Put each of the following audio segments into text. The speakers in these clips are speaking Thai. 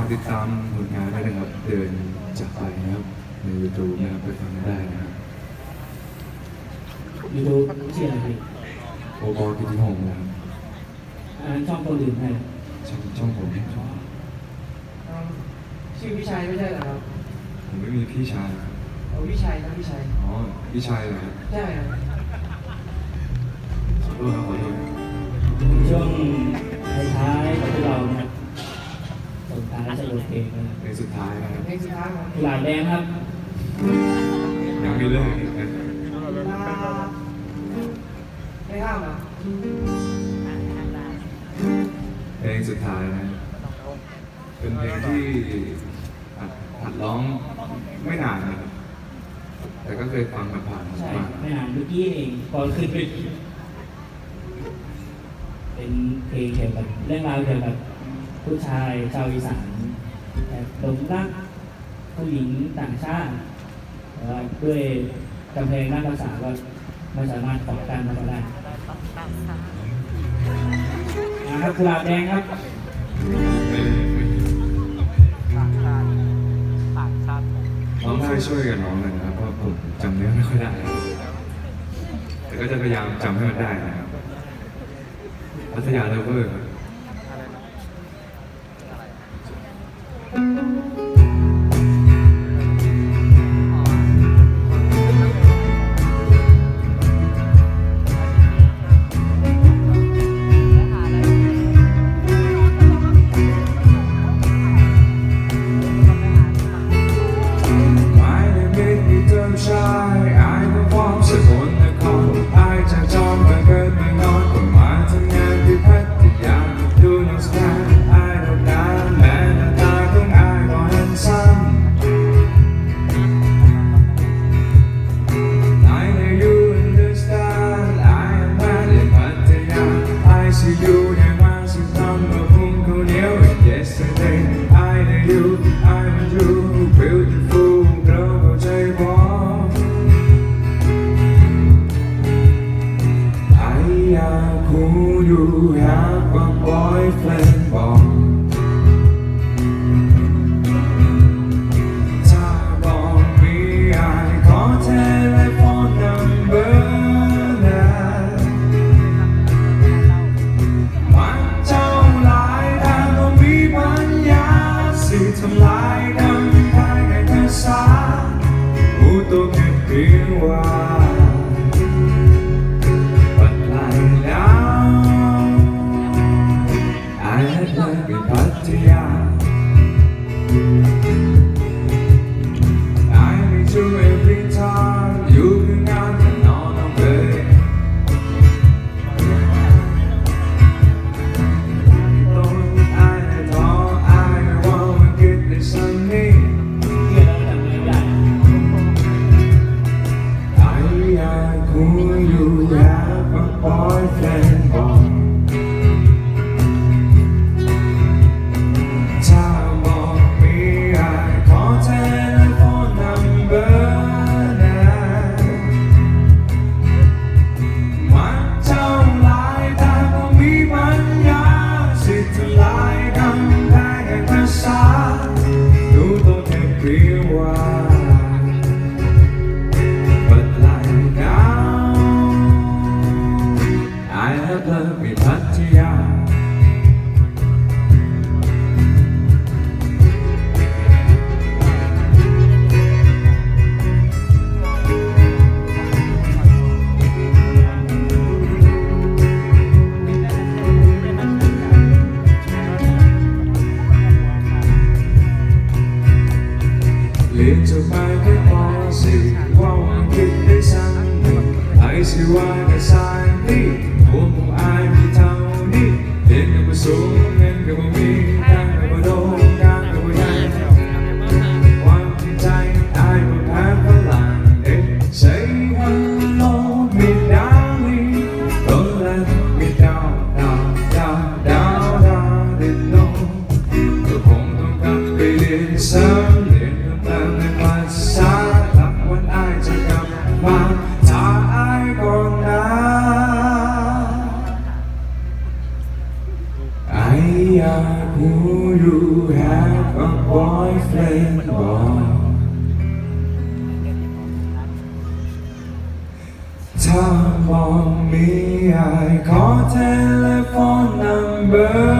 ากติดตามผลงานได้นะครับ เดินจากไปนะครับ ในยูทูบนะครับไปฟังได้นะครับยูทูบชื่ออะไรพี่โอปอลกิติพงศ์นะครับอันนั้นช่องคนอื่นให้ช่องช่องผมช่องชื่อพี่ชัยไม่ใช่เหรอครับผมไม่มีพี่ชายครับเอาพี่ชัยครับพี่ชัยอ๋อพี่ชายเหรอครับใช่ครับขอโทษครับขอโทษช่วงท้าย ส่งท้ายจะโอเคกันนะเพลงสุดท้ายนะครับเพลงสุดท้ายครับกุหลาบแดงครับยังไม่เลิกอีกนะลาไม่ห้ามเหรอเพลงสุดท้ายนะเป็นเพลงที่อัดอัดร้องไม่นานนะครับแต่ก็เคยฟังผ่านๆใช่มาไม่นานเมื่อกี้เองก่อนขึ้นไปเป็นเพลงเกี่ยวกับเรื่องราวเกี่ยวกับผู้ชายชาวอีสานแต่ หลงรักผู้หญิงต่างชาติด้วยกำแพงด้านภาษาก็ไม่สามารถต่อกันมาได้นะครับกุหลาบแดงครับร้องได้ช่วยกันร้องเลยนะครับเพราะผมจำเนื้อไม่ค่อยได้ แต่ก็จะพยายามจำให้มันได้นะครับพัทยาเลเวอร์ คากรู้อยู่อยากว่า boyfriend บอกถ้าบอกมีไอขอเทเลโฟนนัมเบอร์นะมัน the Vipatya who you have a boyfriend or ถ้ามองมีไอขอ telephone number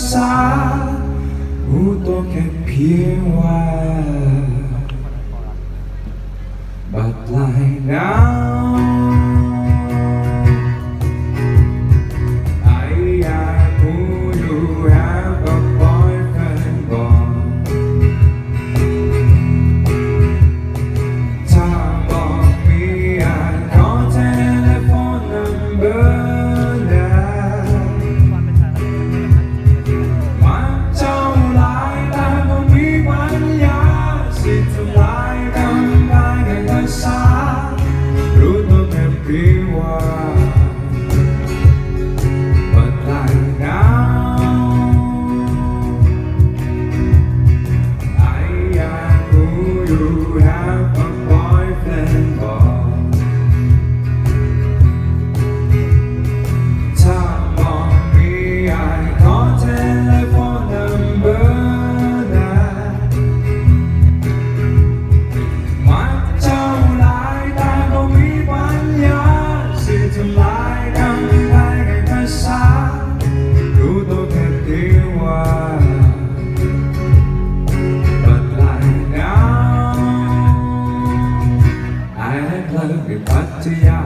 pensar o toque é But like now Vipatya